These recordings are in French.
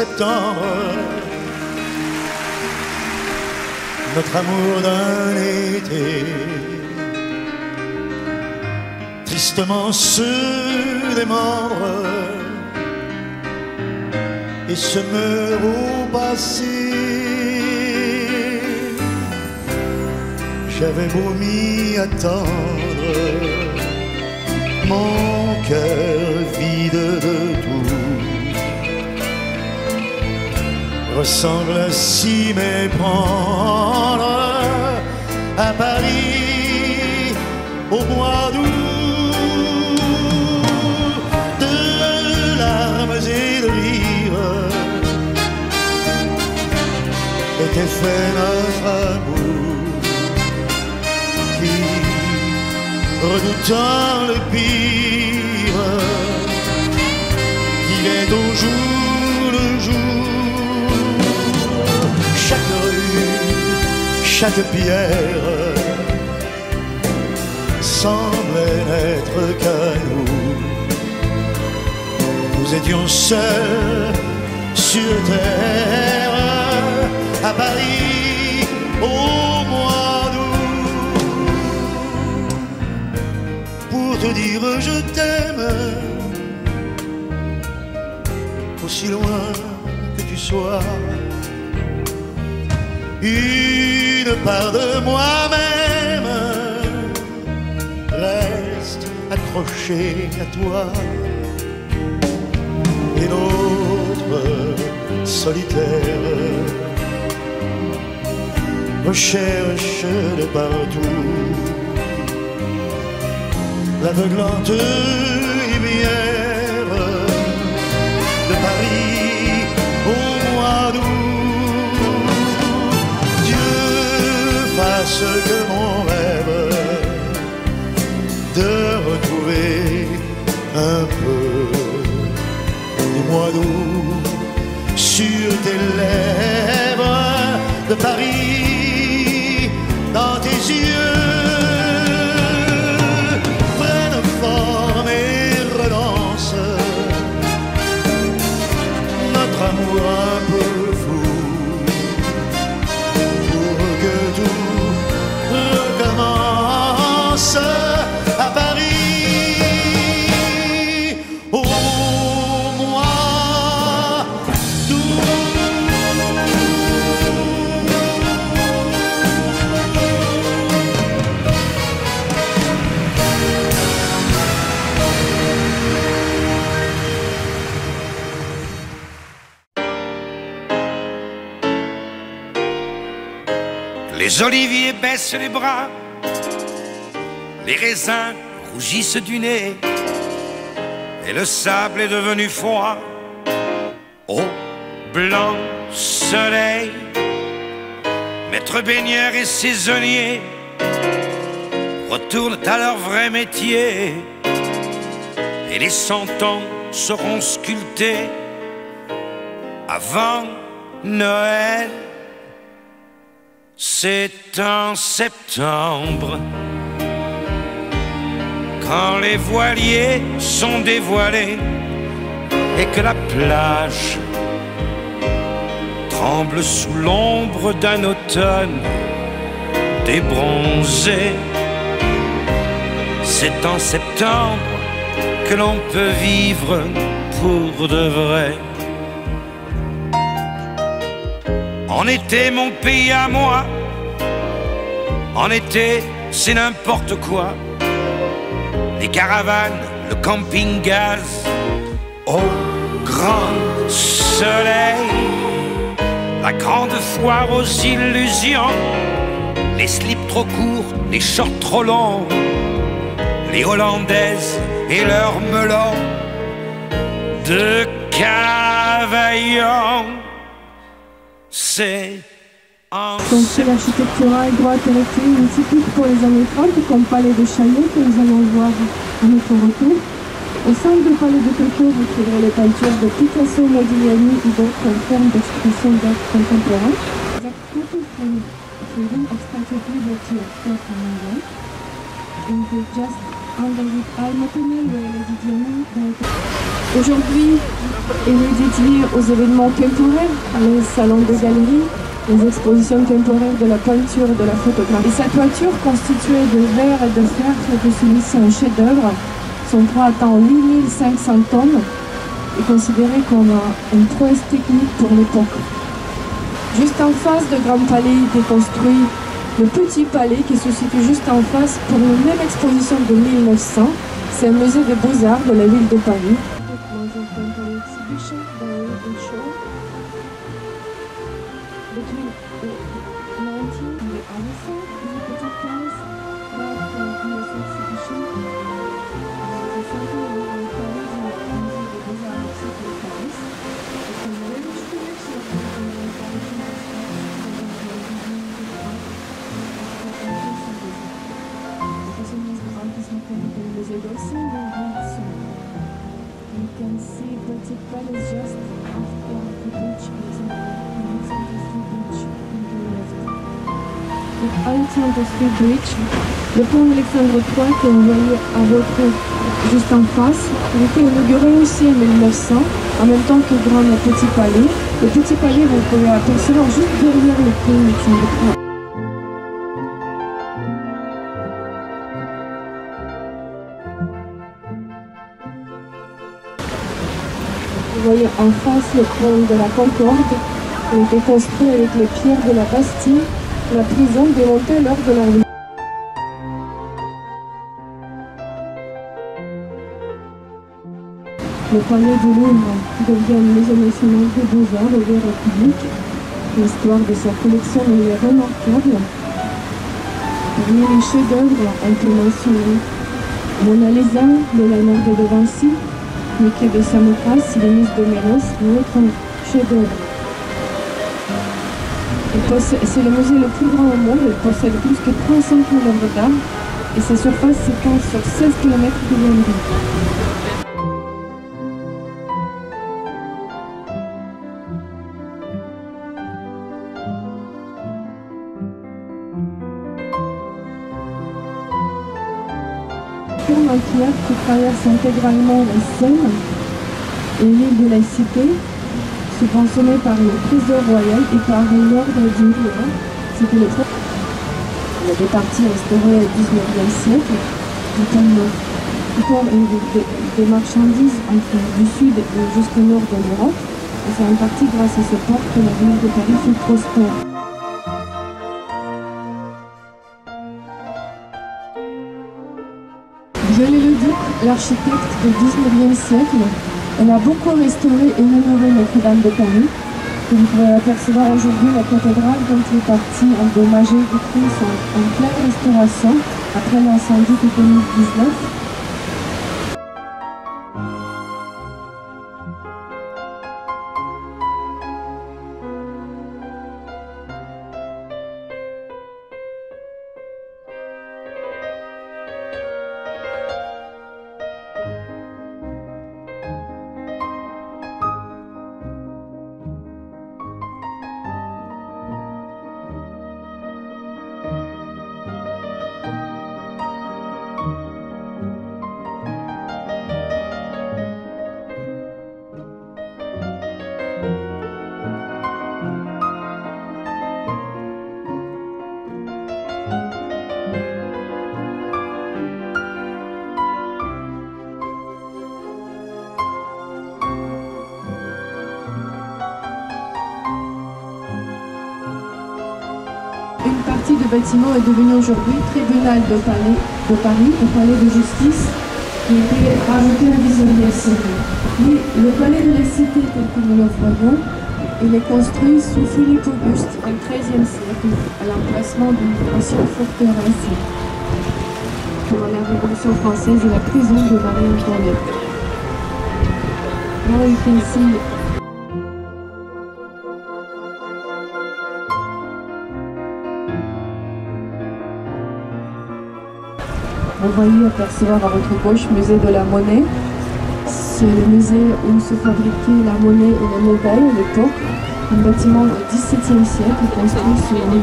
septembre, notre amour d'un été, tristement se démembre et se meurt au passé. J'avais beau m'y attendre, mon cœur vide de tout ressemble à s'y méprendre à Paris au mois d'août. De larmes et de rires était fait notre amour qui, redoutant le pire, chaque pierre semblait n'être qu'à nous. Nous étions seuls sur terre à Paris au mois d'août. Pour te dire je t'aime, aussi loin que tu sois, une part de moi-même reste accrochée à toi. Et l'autre solitaire. Recherche de partout. L'aveuglante Fasse que mon rêve de retrouver un peu. Du mois d'août sur tes lèvres de Paris Les oliviers baissent les bras, les raisins rougissent du nez, et le sable est devenu froid au blanc soleil. Maître baigneur et saisonnier retournent à leur vrai métier, et les cent ans seront sculptés avant Noël. C'est en septembre, quand les voiliers sont dévoilés et que la plage tremble sous l'ombre d'un automne débronzé. C'est en septembre que l'on peut vivre pour de vrai. En été, mon pays à moi. En été, c'est n'importe quoi. Les caravanes, le camping-gaz, au grand soleil. La grande foire aux illusions. Les slips trop courts, les shorts trop longs. Les Hollandaises et leurs melons de Cavaillon. C'est Donc c'est l'architectural droite et rectiligne ainsi typique pour les années 30 comme palais de Chaillot que nous allons voir à notre retour. Au centre du palais de Tokyo, vous trouverez les peintures de Picasso, Modigliani et d'autres formes d'expression d'art contemporain. Just under it, Aujourd'hui, il est dédié aux événements temporaires, les salons de galeries, les expositions temporaires de la peinture et de la photographie. sa toiture, constituée de verre et de fer, fait que celui-ci un chef-d'œuvre. Son poids atteint 8500 tonnes est considéré comme une prouesse technique pour l'époque. Juste en face de Grand Palais, il construit le Petit Palais qui se situe juste en face pour une même exposition de 1900. C'est un musée des beaux-arts de la ville de Paris. In show between 19 and the other side is a bit of place but uh, in this exhibition uh, the something we will call it uh, the design of city place it's a very rich the of Спасибо. Street Bridge. Le pont Alexandre III que vous voyez à votre juste en face, il été inauguré aussi en 1900, en même temps que Grand Petit Palais. Le Petit Palais, vous pouvez apercevoir juste derrière le pont Alexandre III. En face le pont de la Concorde, a été construit avec les pierres de la Bastille la prison démontée lors de la Le palais du Louvre devient une maison nationale des beaux-arts ouvert au public. L'histoire de sa collection est remarquable. Parmi les chefs-d'œuvre ont été mentionnés Mona Lisa de Leonardo de Vinci, Mickey de Samothrace, Méros et autres chefs-d'œuvre. C'est le musée le plus grand au monde, il possède plus que 300 000 œuvres d'art et sa surface s'étend sur 16 km de longueur. Qui traverse intégralement la Seine et l'île de la Cité subventionné par le trésor royal et par l'ordre du roi. C'était le des parties restaurées au 19e siècle, portent des, des, marchandises entre du sud jusqu'au nord de l'Europe. Et c'est en partie grâce à ce port que la ville de Paris fut prospère. L'architecte du 19e siècle, elle a beaucoup restauré et rénové Notre-Dame de Paris. vous pouvez apercevoir aujourd'hui la cathédrale dont est partie endommagée, détruite en, en pleine restauration après l'incendie de 2019. Bâtiment est devenu aujourd'hui tribunal de, palais, de Paris, le palais de justice, qui était rajouté au 19e siècle. le palais de la Cité, tel que nous le voyons, il est construit sous Philippe Auguste au XIIIe siècle, à l'emplacement d'une ancienne forteresse, pendant la Révolution française et la prison de Marie-Antoinette. Now you can Vous voyez apercevoir à votre gauche musée de la monnaie. C'est le musée où se fabriquait la monnaie et les médailles à l'époque. Un bâtiment du XVIIe siècle construit sur Louis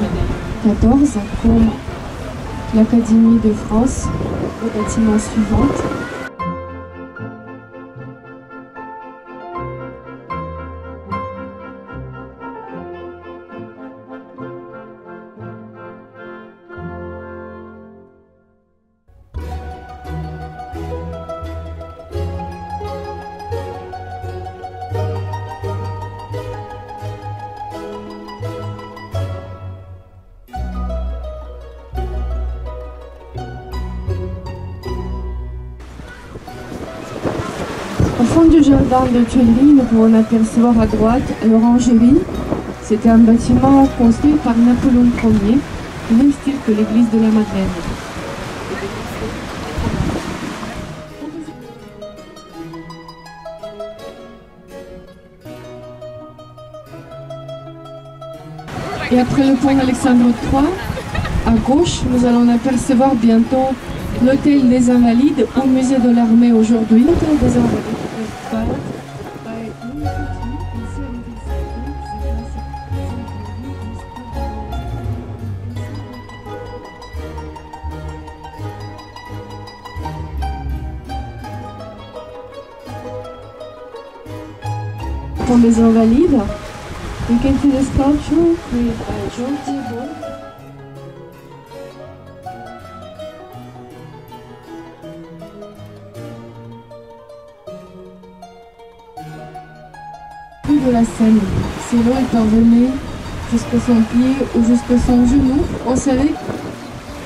XIV comme l'Académie de France, le bâtiment suivant. Au fond du jardin de Tuileries, nous pouvons apercevoir à droite l'orangerie. C'était un bâtiment construit par Napoléon Ier, même style que l'église de la Madeleine. Et après le pont Alexandre III, à gauche, nous allons apercevoir bientôt l'hôtel des Invalides au musée de l'armée aujourd'hui. L'hôtel des Invalides. Pont des Invalides. You can see the sculpture with uh, George Thibault. La si l'eau est jusqu'à son pied ou jusqu'à son genou, on savait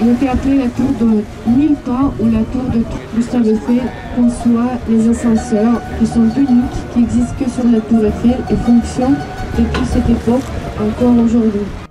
elle était appelée la tour de mille ou la tour de Gustave Eiffel, conçoit les ascenseurs qui sont uniques, qui existent que sur la tour Eiffel et fonctionnent depuis cette époque encore aujourd'hui.